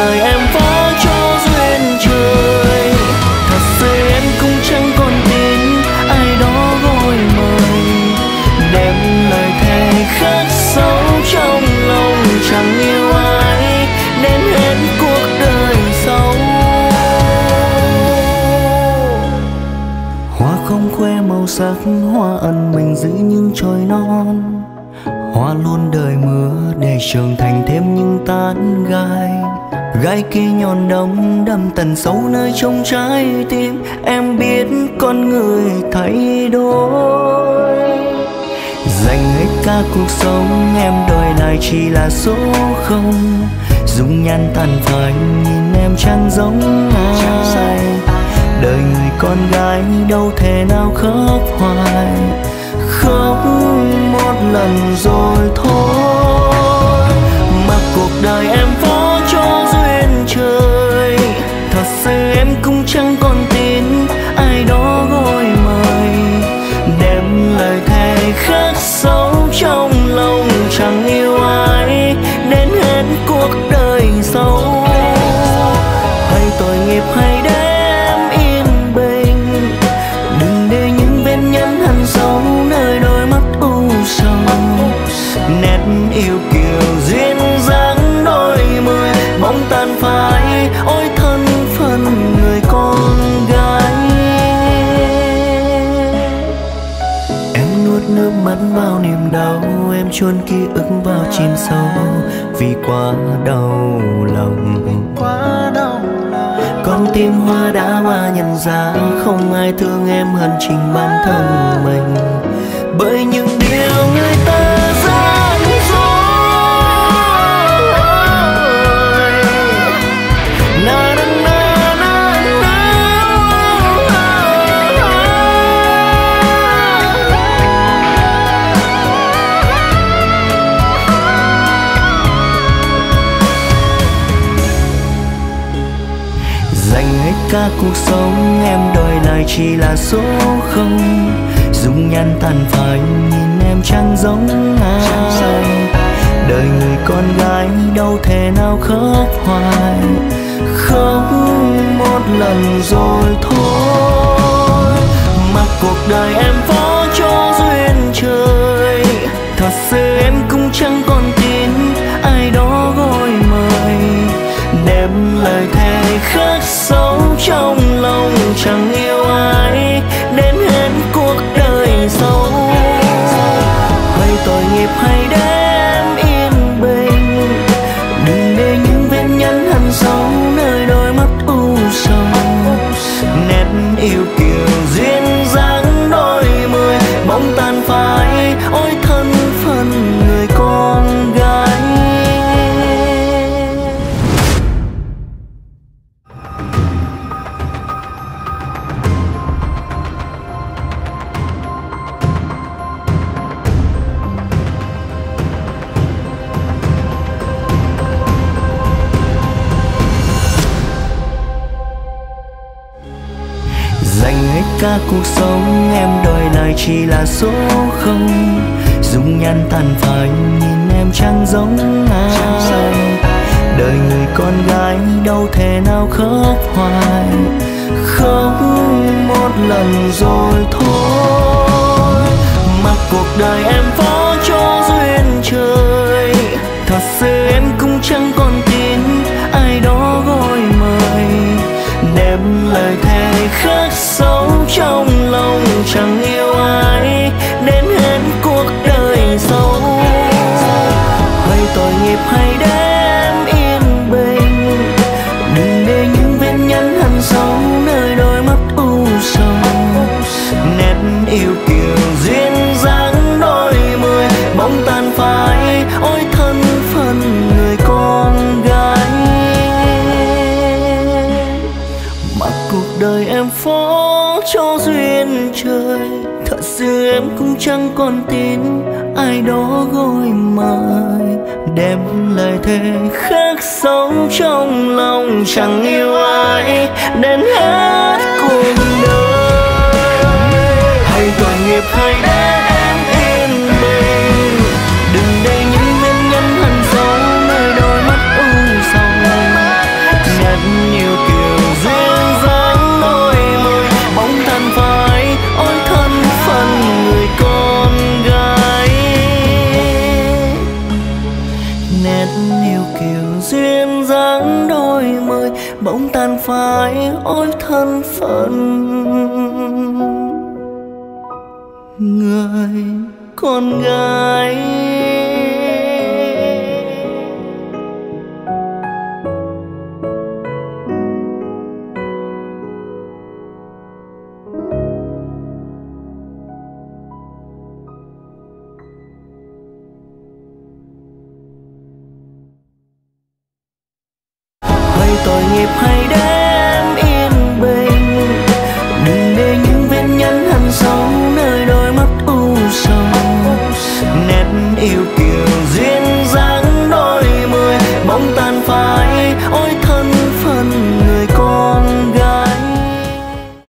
đời em phó cho duyên trời. Thật sự em cũng chẳng còn tin ai đó gọi mời. Đem lời thề khắc sâu trong lòng chẳng yêu ai đến hết cuộc đời sau. Hoa không khoe màu sắc, hoa ẩn mình giữ những chồi non. Hoa luôn đời mưa để trưởng thành thêm những tán gai gai kia nhọn đâm đâm tần sâu nơi trong trái tim. Em biết con người thay đổi. Dành hết cả cuộc sống, em đời lại chỉ là số không. Dung nhan tàn phai, nhìn em chẳng giống ai. Đời người con gái đâu thể nào khóc hoài. Khóc một lần rồi thôi. Yêu kiều duyên dáng đôi mươi bóng tan phai ôi thân phận người con gái. Em nuốt nước mắt vào niềm đau em chôn ký ức vào chìm sâu. Vì quá đau lòng quá đau con tim hoa đã mà nhận ra không ai thương em hơn chính bản thân mình. Bởi những điều người ta cả cuộc sống em đời lại chỉ là số không. Dung nhan tàn phai nhìn em chẳng giống ai. Đời người con gái đâu thể nào khóc hoài khóc một lần rồi thôi. Sâu trong dành hết cả cuộc sống, em đời lại chỉ là số không. Dung nhan tàn phai, nhìn em chẳng giống ai. Đời người con gái đâu thể nào khóc hoài khóc một lần rồi thôi. Mặc cuộc đời em vỡ yêu kiều duyên dáng đôi mươi, bóng tan phai, ôi thân phận người con gái. Mặc cuộc đời em phó cho duyên trời, thật sự em cũng chẳng còn tin ai đó gọi mời đem lời thề khác sâu trong lòng, chẳng yêu ai đến hết cuộc đời nghiệp hãy để em yên bình đừng để những nguyên nhân hận sâu nơi đôi mắt u sầu. Nhạt nhiều kiểu duyên dáng đôi môi, bóng than phai, ôi thân phận người con gái. Nét nhiều kiểu duyên dáng đôi môi bỗng tan phai, ôi thân phận người con gái. Tội nghiệp hay đấy? Eu